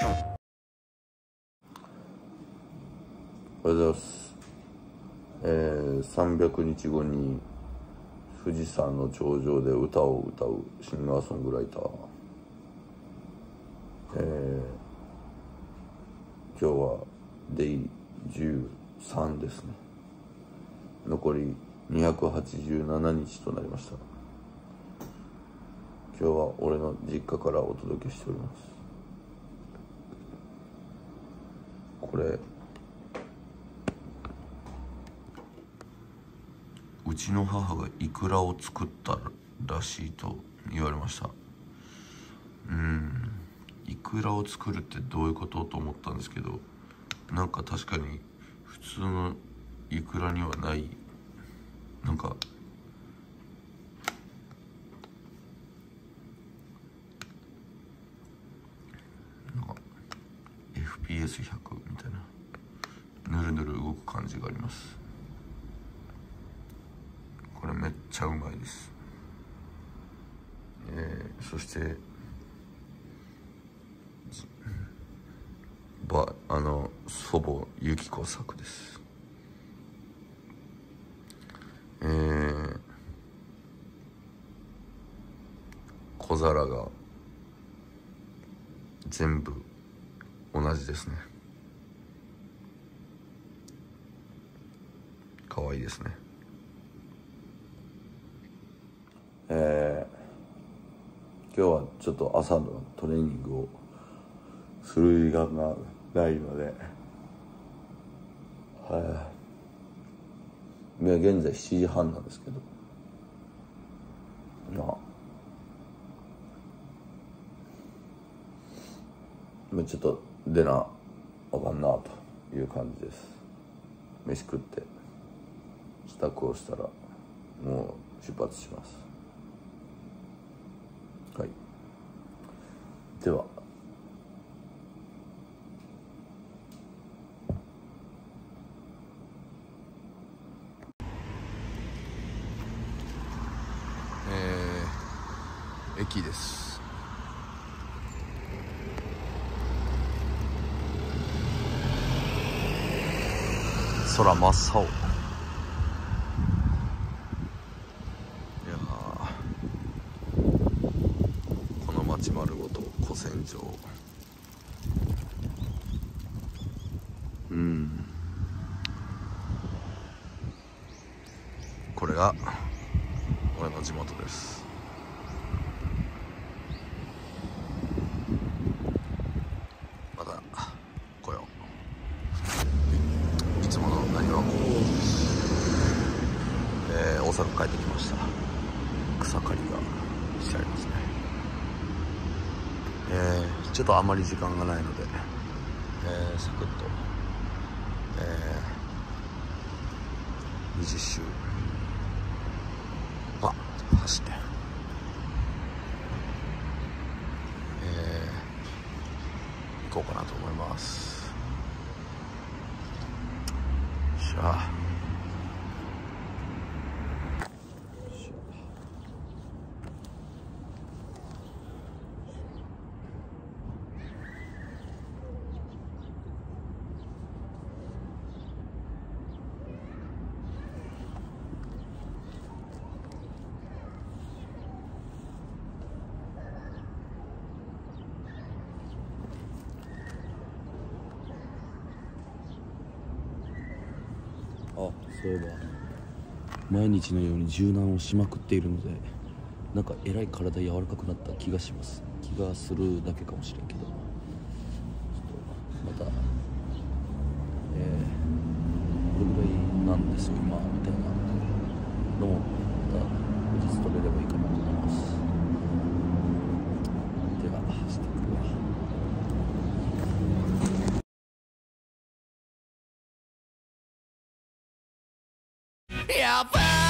おはようございます。えー、300日後に富士山の頂上で歌を歌うシンガーソングライター。えー、今日はデイ13ですね。残り287日となりました。今日は俺の実家からお届けしております。これ。うちの母がイクラを作ったらしいと言われました。うん。イクラを作るってどういうことと思ったんですけどなんか確かに普通のイクラにはない。なんかなんか血100みたいな。ぬるぬる動く感じがあります。これめっちゃうまいです。えー、そしてばあの祖母由紀子作です。えー、小皿が全部同じですね。可愛いですね。えー、今日はちょっと朝のトレーニングをする時間がないのではい今現在7時半なんですけどまあまあちょっと出なあかんなという感じです。飯食って支度をしたらもう出発します。はい。では。えー、駅です。空真っ青。いやこの町丸ごと古戦場。うん。これが俺の地元ですまた来よういつもの何はこうえー、大阪帰ってきました。草刈りがしてありますね。えー、ちょっとあまり時間がないので、えー、サクッとえー、20周あ走ってえー、行こうかなと思いますしゃそういえば。毎日のように柔軟をしまくっているのでなんかえらい体柔らかくなった気がします。気がするだけかもしれんけど。ちょっとまたえー、これぐらいなんですよ今みたいなのをまた後日取れればいいかなと思いますではしてくるわやばい